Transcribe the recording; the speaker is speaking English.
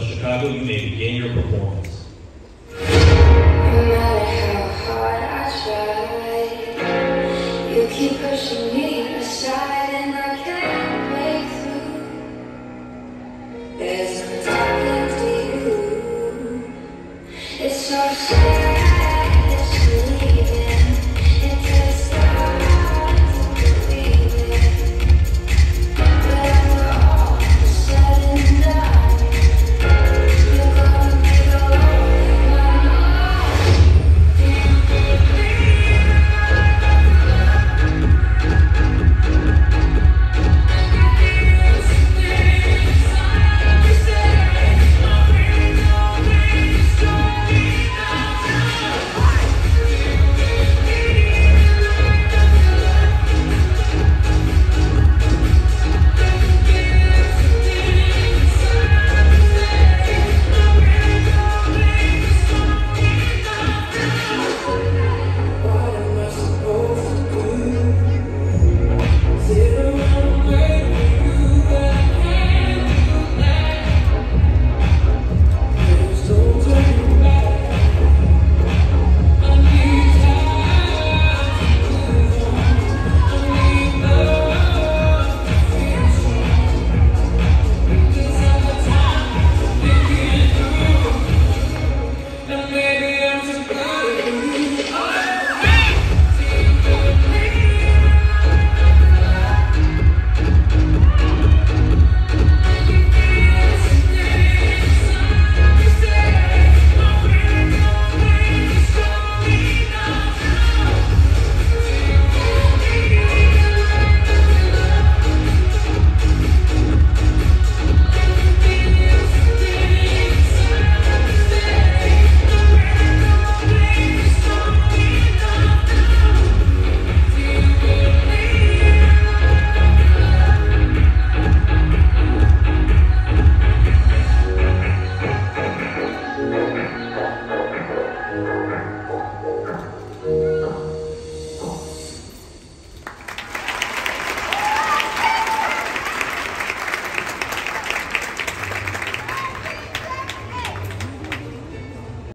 Chicago, you may begin your performance. No matter how hard I try, you keep pushing me.